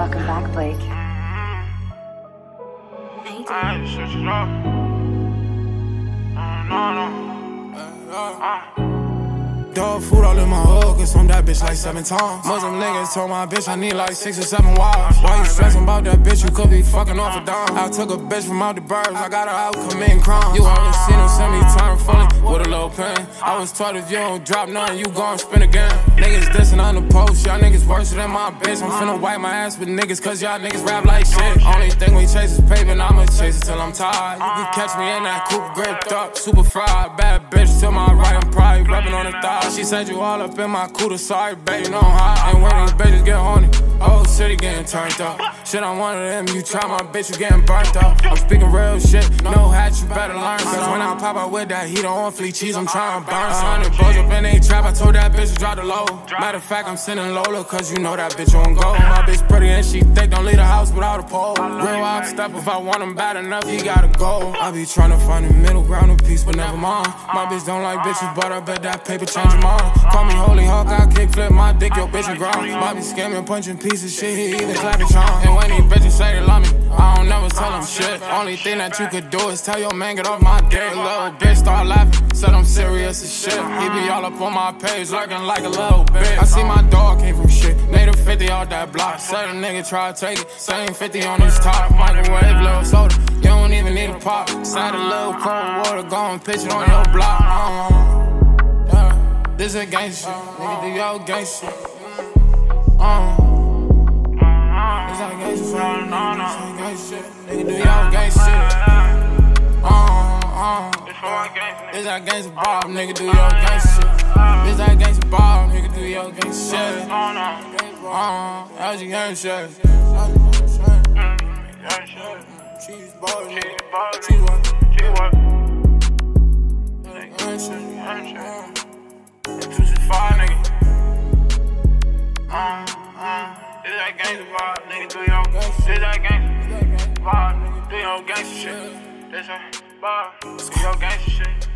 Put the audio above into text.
Welcome back, Blake. Uh, no, no. Dog food all in my hood, cause on that bitch like seven times. Muslim niggas told my bitch I need like six or seven wives. Why you stressing about that bitch? You could be fucking off a dime. I took a bitch from out the burbs, I got her out committing crimes. You already seen her send me time fully with a little pen. I was taught if you don't drop nothing, you gon' spin again. Niggas dissing on the post, y'all niggas worse than my bitch. I'm finna wipe my ass with niggas, cause y'all niggas rap like shit. Only thing we chase is I'ma chase it till I'm tired. You can catch me in that coupe gripped up, super fried. Bad bitch to my right, I'm probably rubbing on the thigh. She said you all up in my cooler, sorry, baby, no high. And when these bitches get horny, city getting turned up. Shit, I'm one of them, you try my bitch, you getting burnt up. I'm speaking real shit, no hat, you better learn. Cause when I pop out with that heat on fleet cheese, I'm trying to burn. A hundred boys up in they trap, I told that bitch to drop the low. Matter of fact, I'm sending Lola, cause you know that bitch on go. My bitch pretty and she thick, don't leave the house without a pole. Real op step, if I want him bad enough, he gotta go. I be trying to find a middle ground of peace, but never mind. My bitch don't like bitches, but I bet that paper change your mind. Call me holy hawk, I bitch and ground. Might be scamming, punching pieces, shit, he even clapping charm. And when these bitches say they love me, I don't never tell them shit. Only thing that you could do is tell your man, get off my dick. Little bitch start laughing, said I'm serious as shit. He be all up on my page, lurking like a little bitch. I see my dog came from shit, native 50 off that block. Said a nigga try to take it, same 50 on his top. Microwave, little soda, you don't even need a pop. Side a little cold water, go and pitch it on your block. Uh, yeah. This a gangsta shit, nigga do your gangsta that gangsta shit, nigga do your gangsta shit. Uh, uh. This that gangsta bop, nigga do your gangsta shit. This that gangsta bop, nigga do your gangsta shit. Uh, how's your gangsta shit? Cheese ball, cheese one, cheese five, nigga. Uh, uh, that. Do your gangsta. This that vibe, nigga. Do your gangsta shit. This that vibe. Do your gangsta shit.